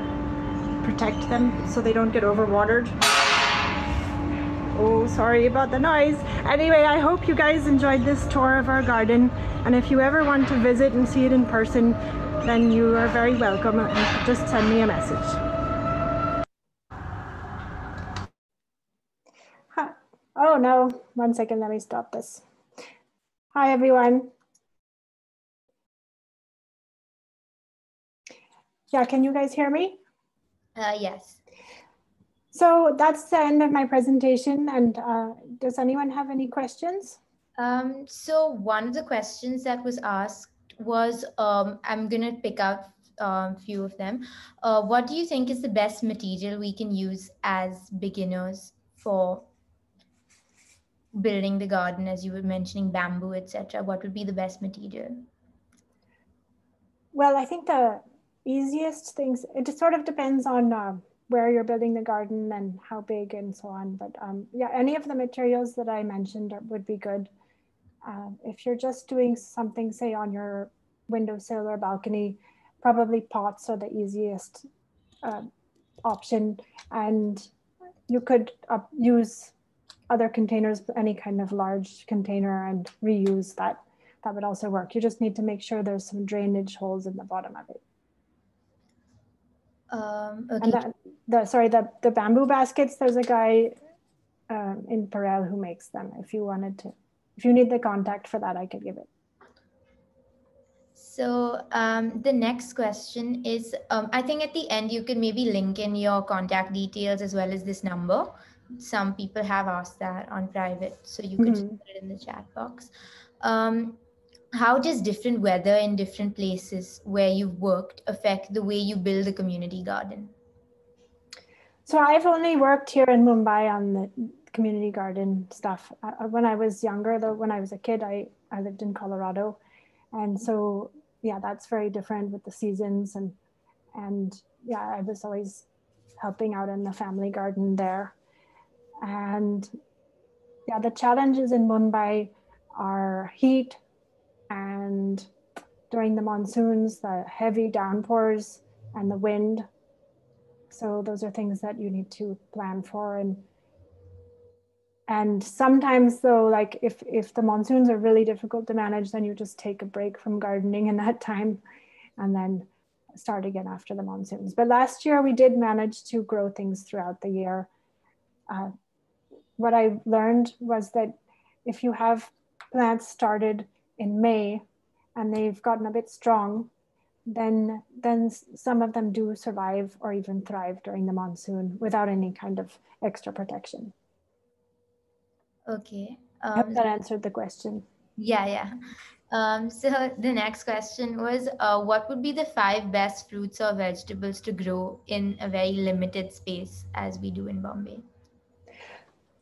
protect them so they don't get overwatered. Oh, sorry about the noise. Anyway, I hope you guys enjoyed this tour of our garden. And if you ever want to visit and see it in person, then you are very welcome and just send me a message. Hi. Oh no, one second, let me stop this. Hi everyone. Yeah, can you guys hear me? Uh, yes. So that's the end of my presentation. And uh, does anyone have any questions? Um, so one of the questions that was asked was, um, I'm gonna pick out a um, few of them. Uh, what do you think is the best material we can use as beginners for building the garden, as you were mentioning bamboo, etc.? What would be the best material? Well, I think the easiest things, it just sort of depends on uh, where you're building the garden and how big and so on. But um, yeah, any of the materials that I mentioned would be good. Uh, if you're just doing something, say on your windowsill or balcony, probably pots are the easiest uh, option. And you could uh, use other containers, any kind of large container and reuse that. That would also work. You just need to make sure there's some drainage holes in the bottom of it. Um, okay. And that, the sorry, the the bamboo baskets. There's a guy um, in Parel who makes them. If you wanted to, if you need the contact for that, I could give it. So um, the next question is, um, I think at the end you could maybe link in your contact details as well as this number. Some people have asked that on private, so you could Mhm. put it in the chat box. Um, how does different weather in different places where you've worked affect the way you build a community garden? So I've only worked here in Mumbai on the community garden stuff. Uh, when I was younger, though, when I was a kid, I, I lived in Colorado. And so, yeah, that's very different with the seasons. And, and yeah, I was always helping out in the family garden there. And yeah, the challenges in Mumbai are heat and during the monsoons, the heavy downpours and the wind. So those are things that you need to plan for and and sometimes though like if if the monsoons are really difficult to manage then you just take a break from gardening in that time and then start again after the monsoons but last year we did manage to grow things throughout the year uh, what i learned was that if you have plants started in may and they've gotten a bit strong then then some of them do survive or even thrive during the monsoon without any kind of extra protection. Okay. I hope Um, that answered the question. Yeah, yeah. Um, so the next question was, uh, what would be the five best fruits or vegetables to grow in a very limited space as we do in Bombay?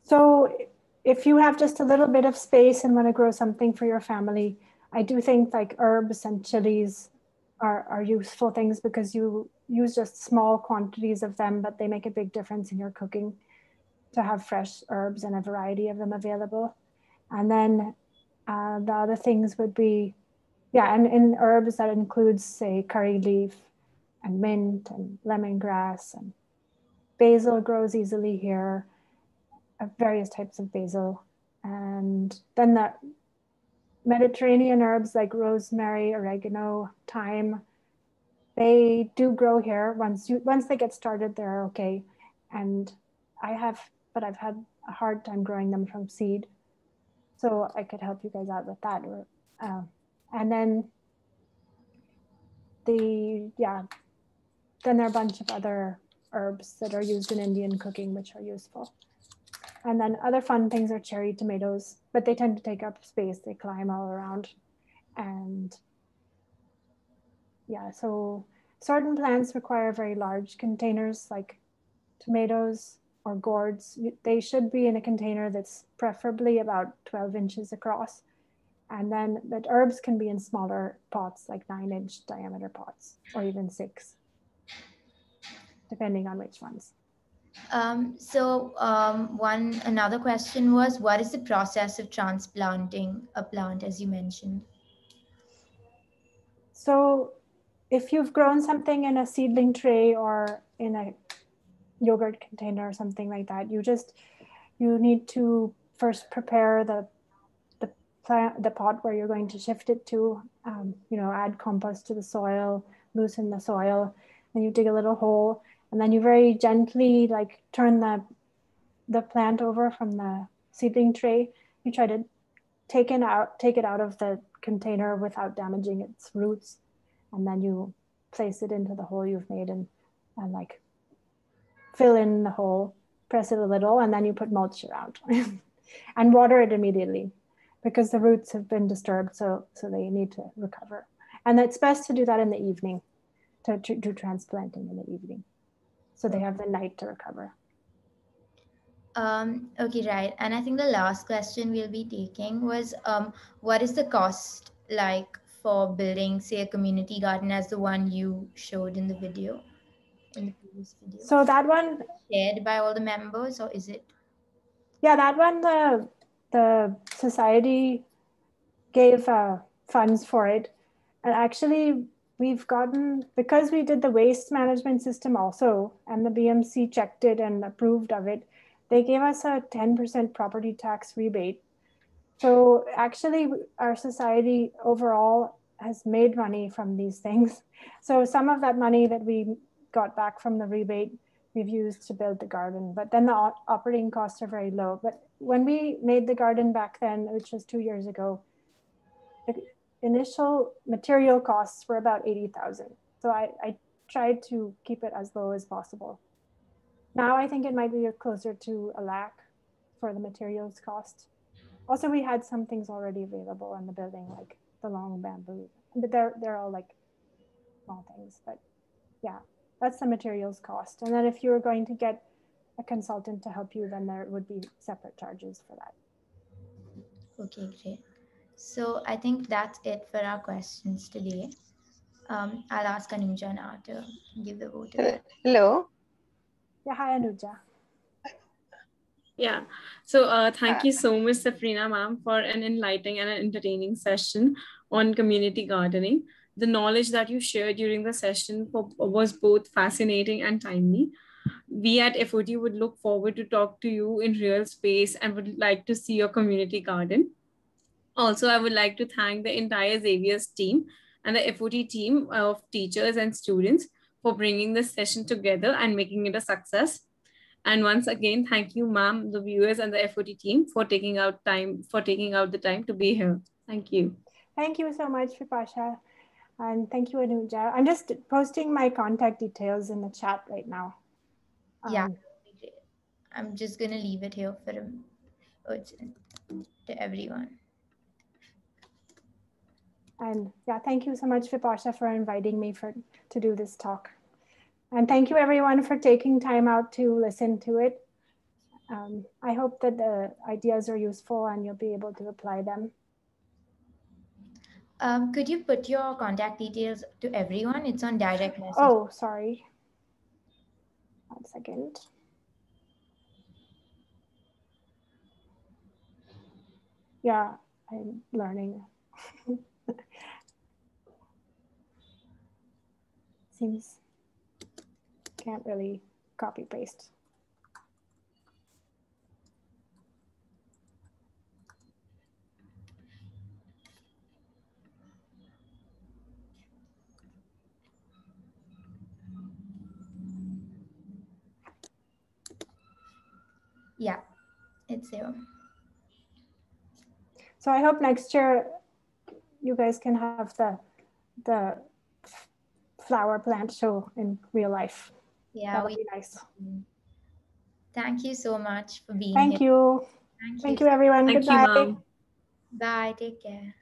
So if you have just a little bit of space and want to grow something for your family, I do think like herbs and chilies are, are useful things because you use just small quantities of them, but they make a big difference in your cooking to have fresh herbs and a variety of them available. And then uh, the other things would be, yeah, and in herbs that includes say curry leaf and mint and lemongrass and basil grows easily here, uh, various types of basil. And then the Mediterranean herbs like rosemary, oregano, thyme, they do grow here. Once you once they get started, they're okay. And I have, but I've had a hard time growing them from seed. So I could help you guys out with that. Or, uh, and then the yeah, then there are a bunch of other herbs that are used in Indian cooking, which are useful. And then other fun things are cherry tomatoes, but they tend to take up space. They climb all around. And yeah, so certain plants require very large containers like tomatoes or gourds. They should be in a container that's preferably about 12 inches across. And then but herbs can be in smaller pots, like nine inch diameter pots, or even six, depending on which ones. Um, so um, one another question was, what is the process of transplanting a plant, as you mentioned? So if you've grown something in a seedling tray or in a yogurt container or something like that, you just you need to first prepare the the plant the pot where you're going to shift it to. Um, you know, add compost to the soil, loosen the soil, and you dig a little hole and then you very gently like turn the the plant over from the seedling tray. You try to take it out, take it out of the container without damaging its roots, and then you place it into the hole you've made and and like fill in the hole, press it a little, and then you put mulch around and water it immediately because the roots have been disturbed, so so they need to recover. And it's best to do that in the evening, to, to do transplanting in the evening so they have the night to recover. Um, okay, right. And I think the last question we'll be taking was um, what is the cost like for building, say, a community garden as the one you showed in the video? In the previous video. So that one shared by all the members, or is it? Yeah, that one the the society gave uh, funds for it, and actually we've gotten because we did the waste management system also and the bmc checked it and approved of it they gave us a 10% property tax rebate so actually our society overall has made money from these things so some of that money that we got back from the rebate we've used to build the garden but then the operating costs are very low but when we made the garden back then which was two years ago the initial material costs were about 80,000. So I, I tried to keep it as low as possible. Now I think it might be closer to a lakh for the materials cost. Also, we had some things already available in the building, like the long bamboo, but they're, they're all like small things, but yeah, that's the materials cost. And then if you were going to get a consultant to help you, then there would be separate charges for that. Okay, great. So I think that's it for our questions today. Um, I'll ask Anuja now to give the vote. Hello. Yeah, hi Anuja. Yeah, so uh, thank you so much, Serafina ma'am, for an enlightening and an entertaining session on community gardening. The knowledge that you shared during the session was both fascinating and timely. We at FOT would look forward to talk to you in real space and would like to see your community garden. Also, I would like to thank the entire Xavier's team and the FOT team of teachers and students for bringing this session together and making it a success. And once again, thank you, ma'am, the viewers and the FOT team for taking out time for taking out the time to be here. Thank you. Thank you so much, Vipasha. And thank you, Anuja. I'm just posting my contact details in the chat right now. Yeah, um, I'm just gonna leave it here for him, to everyone. And yeah, thank you so much, Vipasha, for inviting me for to do this talk. And thank you everyone for taking time out to listen to it. um, I hope that the ideas are useful and you'll be able to apply them. Um, could you put your contact details to everyone? It's on direct message. Oh, sorry. One second. Yeah, I'm learning. Seems can't really copy paste. Yeah, it's there. So I hope next year you guys can have the the flower plant show in real life. Yeah, that would we, be nice. thank you so much for being Thank here. you. Thank you. Thank you, everyone. Thank you, Goodbye. ma'am. Bye. Take care.